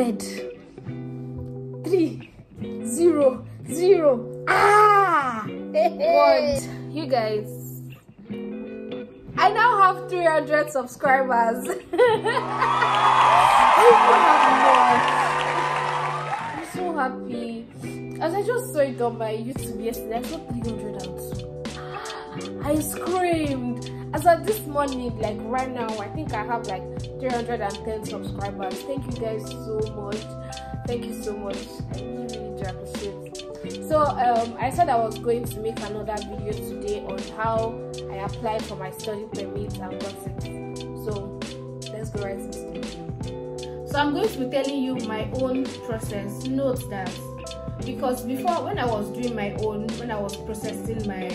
300 three zero zero. Ah! But you guys. I now have 300 subscribers. I'm so happy. As i just saw it on my youtube yesterday i saw 302 i screamed. As of this morning like right now i think i have like 310 subscribers. Thank you guys so much. Thank you so much. I really appreciate so um i said i was going to make another video today on how i applied for my study permit and got it. So let's go right into the video. So i'm going to be telling you my own process note that because before when i was doing my own when i was processing my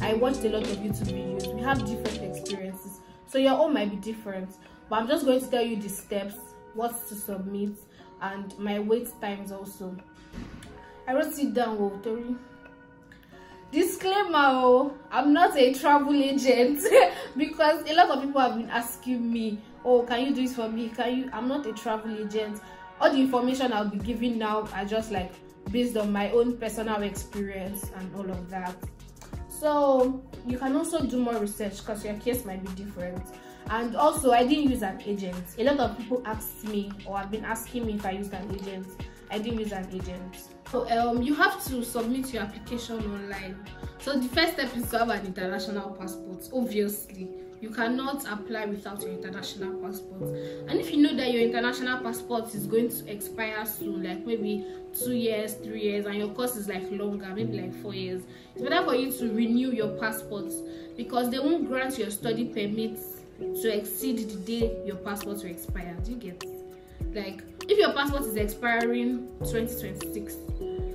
i watched a lot of youtube videos. We have different experiences. So your own might be different. But i'm just going to tell you the steps what to submit and my wait times also. I wrote it down oh tori. Disclaimer oh i'm not a travel agent because a lot of people have been asking me oh can you do this for me? Can you i'm not a travel agent. All the information i'll be giving now are just like based on my own personal experience and all of that so you can also do more research because your case might be different. And also i didn't use an agent. A lot of people asked me or have been asking me if i used an agent. I didn't use an agent. So um you have to submit your application online. So the first step is to have an international passport obviously you cannot apply without your international passport. And if you know that your international passport is going to expire soon like maybe two years three years and your course is like longer maybe like four years it's better for you to renew your passport because they won't grant your study permits to exceed the day your passport will expire. Do you get like if your passport is expiring 2026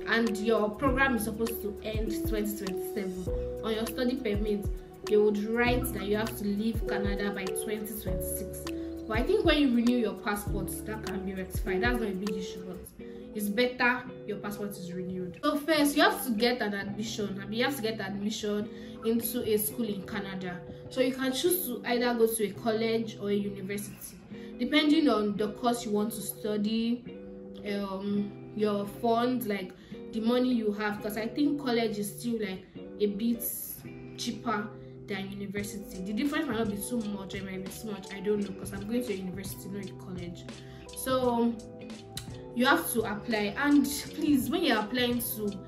and your program is supposed to end 2027 on your study permit they would write that you have to leave canada by 2026 but i think when you renew your passport that can be rectified. That's not a big issue but it's better your passport is renewed. So first you have to get an admission. You have to get admission into a school in canada. So you can choose to either go to a college or a university. Depending on the course you want to study um your funds like the money you have. Because i think college is still like a bit cheaper than university. The difference might not be too much it might be too much i don't know because i'm going to a university not a college. So you have to apply and please when you're applying to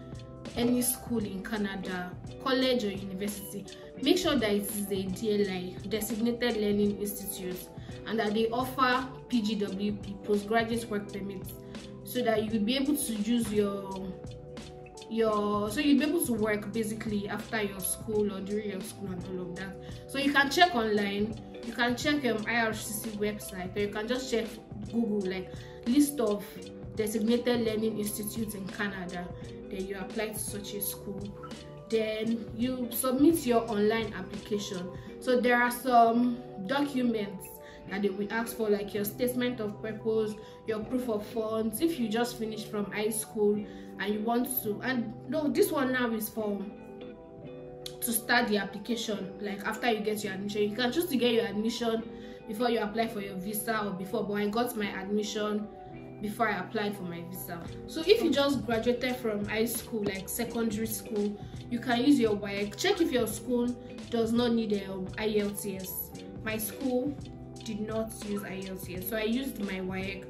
any school in canada college or university make sure that it is a dli designated learning institute and that they offer pgwp postgraduate work permits so that you will be able to use your your so you'll be able to work basically after your school or during your school and all of that. So you can check online you can check um ircc website or you can just check google like list of designated learning institutes in canada then you apply to such a school. Then you submit your online application. So there are some documents that they will ask for like your statement of purpose your proof of funds. If you just finished from high school and you want to and no this one now is for to start the application like after you get your admission. You can choose to get your admission before you apply for your visa or before but i got my admission before i applied for my visa. So if you just graduated from high school like secondary school you can use your WAEC. check if your school does not need a um, IELTS my school did not use IELTS so I used my WAEC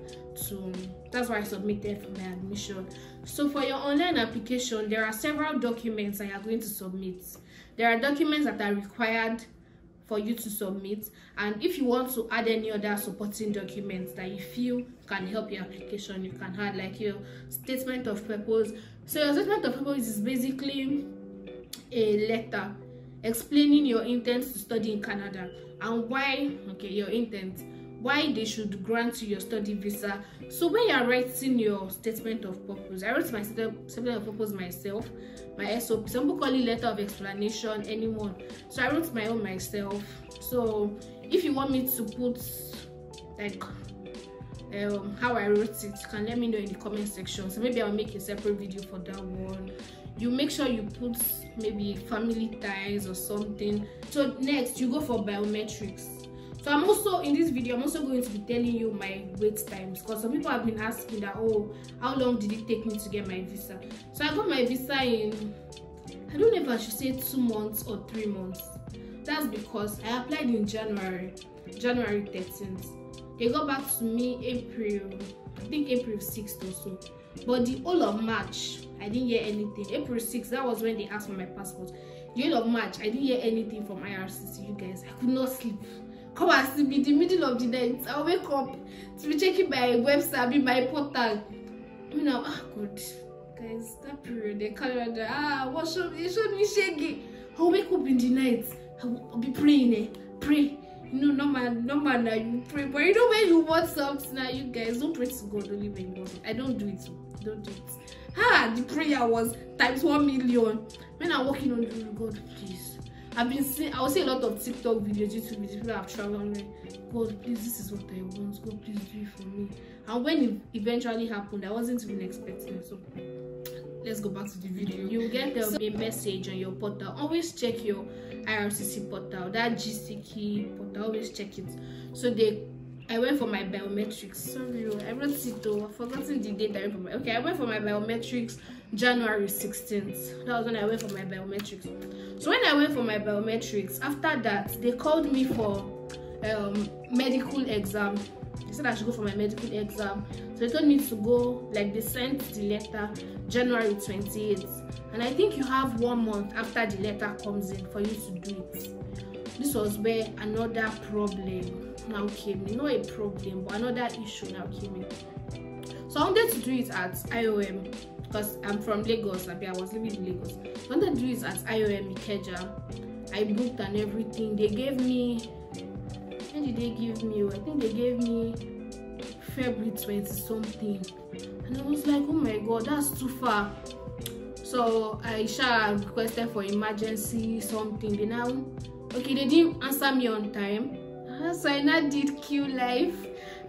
to that's why I submitted for my admission. So for your online application there are several documents that you are going to submit. There are documents that are required for you to submit and if you want to add any other supporting documents that you feel can help your application you can add like your statement of purpose. So your statement of purpose is basically a letter explaining your intent to study in canada and why okay your intent why they should grant you your study visa. So when you are writing your statement of purpose i wrote my statement of purpose myself my sop some people call it letter of explanation anyone so i wrote my own myself. So if you want me to put like um how i wrote it you can let me know in the comment section. So maybe i'll make a separate video for that one you make sure you put maybe family ties or something. So next you go for biometrics. So i'm also in this video i'm also going to be telling you my wait times because some people have been asking that oh how long did it take me to get my visa? So i got my visa in i don't know if i should say two months or three months. That's because i applied in january january 13th they got back to me april i think april 6th or so but the whole of march i didn't hear anything. April 6th that was when they asked for my passport. The whole of march i didn't hear anything from ircc you guys. I could not sleep. Come and see me the middle of the night. I wake up to be checking my website be my portal. I mean now ah god. Guys that period the calendar ah what showed me showed me shaky i'll wake up in the night. I'll, I'll be praying eh pray you know normal normal now you pray but you know when you want something now you guys don't pray to god when you want i don't do it don't do it ah the prayer was times one million when i'm working on the god please I've been seeing, I will see a lot of TikTok videos, YouTube videos, people have traveled. like, God, please, this is what I want. God, please do it for me. And when it eventually happened, I wasn't even expecting it. So let's go back to the video. You will get a, a message on your portal. Always check your IRCC portal, that GCKey portal. Always check it. So they I went for my biometrics. Sorry, oh, I wrote it though. I've forgotten the date I went for my okay, I went for my biometrics January 16th. That was when I went for my biometrics. So when I went for my biometrics, after that, they called me for um medical exam. They said I should go for my medical exam. So they told me to go, like they sent the letter January 28th. And I think you have one month after the letter comes in for you to do it. This was where another problem now came in. Not a problem, but another issue now came in. So I wanted to do it at IOM because I'm from Lagos. I was living in Lagos. I wanted to do it at IOM Ikeja. I booked and everything. They gave me. When did they give me? I think they gave me February 20 something. And I was like, oh my god, that's too far. So I sha requested for emergency something. They now okay, they didn't answer me on time so I now did Q Life.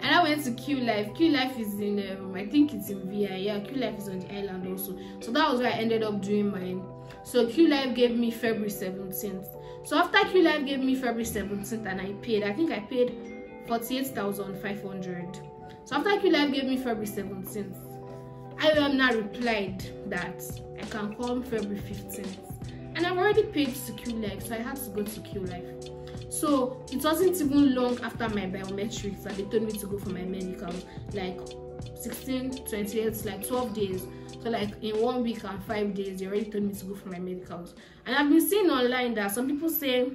And I went to Q Life. Q Life is in, um, I think it's in VI. Yeah, Q Life is on the island also. So that was where I ended up doing mine. So Q Life gave me February 17th. So after Q Life gave me February 17th and I paid, I think I paid 48,500. So after Q Life gave me February 17th, IOM now replied that I can come February 15th. And I've already paid to Q Life, so I had to go to Q Life. So it wasn't even long after my biometrics that they told me to go for my medical, like 16, 28, like 12 days. So like in one week and five days, they already told me to go for my medicals. And I've been seeing online that some people say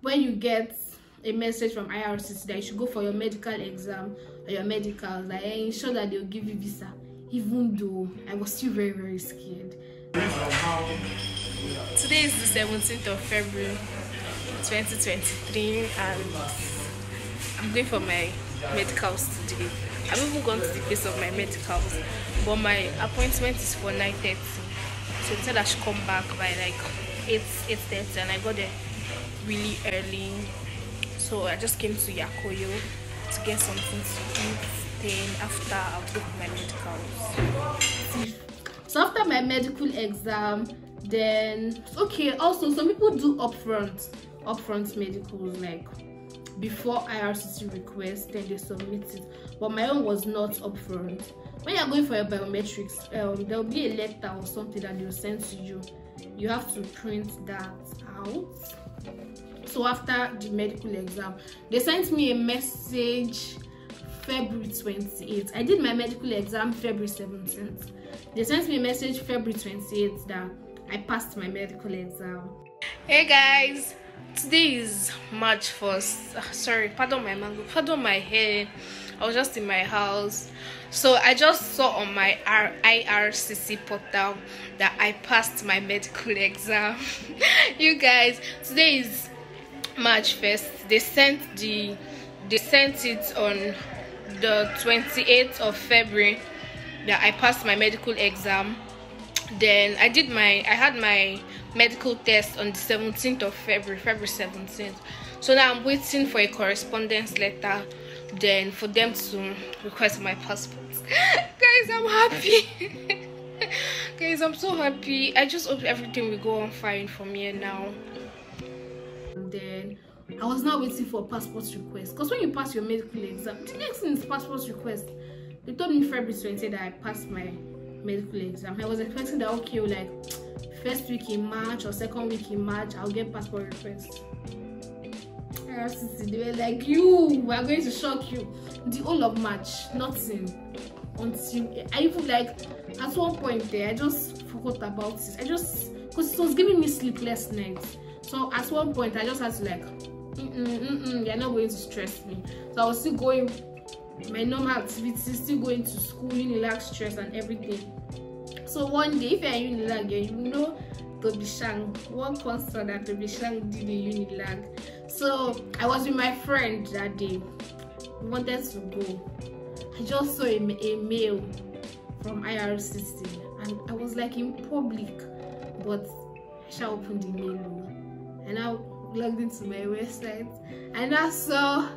when you get a message from IRCC that you should go for your medical exam or your medicals, like ensure that they'll give you visa. Even though I was still very very scared. Today is the 17th of February 2023 and I'm going for my medicals today. I've even gone to the place of my medicals but my appointment is for 9.30 so they said I should come back by like 8 8.30 and I got there really early. So I just came to Yakoyo to get something to eat. Then after go for my medicals so after my medical exam then okay also some people do upfront upfront medicals like before IRCC request, then they submit it. But my own was not upfront. When you're going for your biometrics, um, there'll be a letter or something that they'll send to you. You have to print that out. So after the medical exam, they sent me a message February 28th. I did my medical exam February 17th. They sent me a message February 28th that I passed my medical exam. Hey guys, today is march 1st uh, sorry pardon my mango pardon my hair. I was just in my house. So i just saw on my R ircc portal that i passed my medical exam. You guys today is march 1st they sent the they sent it on the 28th of february that i passed my medical exam then i did my i had my medical test on the 17th of february february 17th so now i'm waiting for a correspondence letter then for them to request my passport. Guys i'm happy. Guys i'm so happy. I just hope everything will go on fine from here now. Then I was now waiting for a passport request. Because when you pass your medical exam, the next thing is passport request. They told me February 20 that I passed my medical exam. I was expecting that okay, like first week in March or second week in March, I'll get passport request. They were like, you, we are going to shock you. The whole of March, nothing. Until I even like at one point there, I just forgot about it. I just because it was giving me sleepless nights. So at one point, I just had to like, mm -mm, mm you're not going to stress me. So I was still going my normal activities, still going to school, Unilag stress and everything. So one day, if you're in Unilag, you know Toby Shang, one concert that Toby Shang did in Unilag. So I was with my friend that day. We wanted to go. I just saw a, a mail from IRCC and I was like in public, but I shall open the mail and I logged into my website and I saw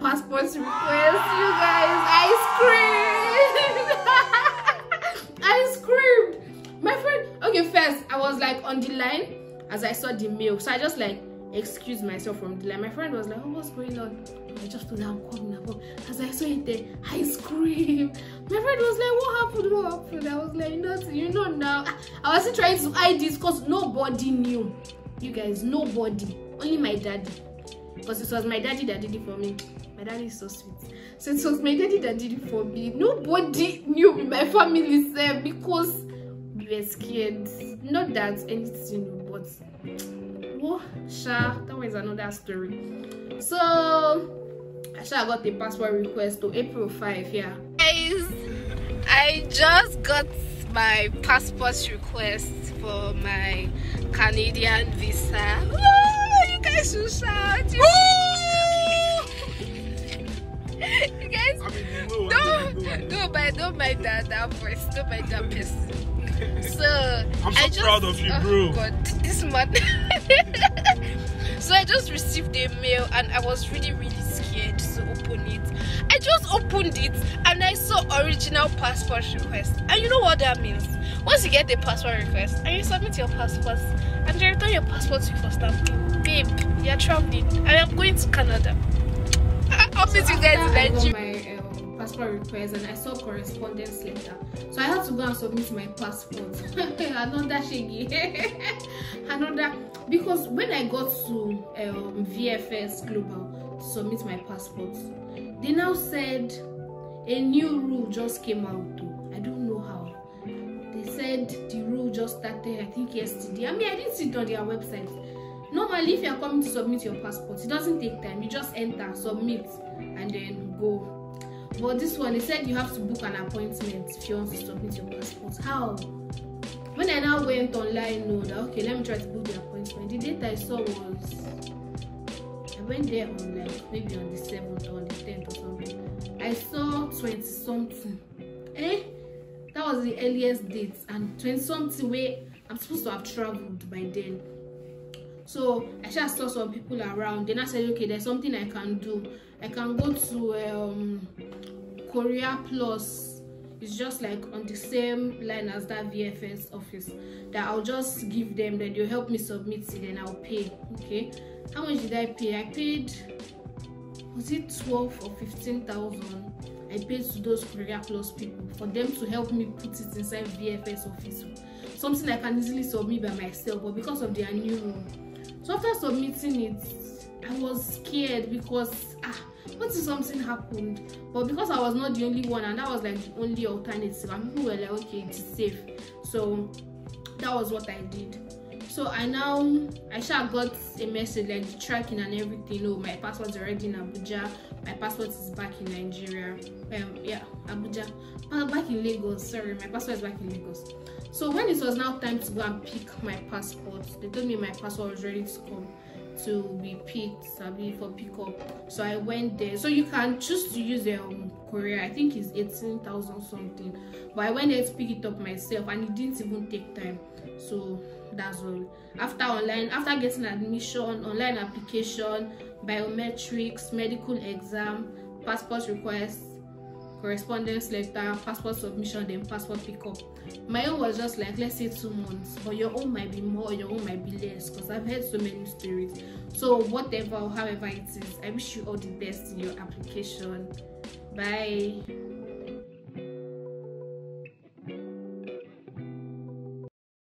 passport request, you guys. I screamed. I screamed. My friend, okay, first I was like on the line as I saw the mail. So I just like excused myself from the line. My friend was like, oh, what's going on? I just told her I'm coming above. As I saw it there, I screamed. My friend was like, what happened? What happened? I was like, nothing. You know now. I was trying to hide this because nobody knew. You guys, nobody. Only my daddy because it was my daddy that did it for me. My daddy is so sweet. So it was my daddy that did it for me. Nobody knew in my family said because we were scared. Not that anything but oh sha that was another story. So i sha got a passport request to april 5 yeah. Guys i just got my passport request for my canadian visa guys should shout. You, you guys, I mean, don't, don't, mind, don't mind that, that voice. Don't mind that person. So, I'm so I just, proud of you, oh bro. God, this man. so I just received a mail and I was really, really scared to open it. I just opened it and I saw original passport request. And you know what that means? Once you get the passport request and you submit your passport and they return your passport to you for stamping babe, you're traveling. I am going to Canada. I'll so you guys in Nigeria. my um, passport request and I saw correspondence letter. So I had to go and submit my passport. Another shaggy. Another because when I got to um, VFS Global to submit my passport, they now said a new rule just came out though. I don't know how. They said the rule just started, I think yesterday. I mean, I didn't see it on their website normally if you are coming to submit your passport it doesn't take time. You just enter submit and then go. But this one they said you have to book an appointment if you want to submit your passport. How? When i now went online no that okay let me try to book the appointment. The date i saw was i went there online maybe on the 7th or on the 10th or something. I saw 20 something eh? That was the earliest date and 20 something where i'm supposed to have traveled by then so i just saw some people around. Then i said okay there's something i can do. I can go to um Courier Plus. It's just like on the same line as that vfs office that i'll just give them that they'll help me submit it and i'll pay okay? How much did i pay? I paid was it 12 or 15,000 I paid to those Courier Plus people for them to help me put it inside VFS office. Something I can easily submit by myself, but because of their new rule, so after submitting it i was scared because ah what if something happened? But because i was not the only one and that was like the only alternative and people like okay it's safe. So that was what i did. So i now i sure got a message like the tracking and everything. Oh my passport's already in abuja. My passport is back in nigeria. Um yeah abuja. Back in lagos. Sorry my passport is back in lagos so when it was now time to go and pick my passport they told me my passport was ready to come to be picked sabi for pickup. So i went there. So you can choose to use um Courier i think it's 18,000 something. But i went there to pick it up myself and it didn't even take time. So that's all. After online after getting admission online application biometrics medical exam passport request correspondence letter passport submission then passport pickup. My own was just like let's say two months but your own might be more your own might be less because i've heard so many stories. So whatever however it is i wish you all the best in your application. Bye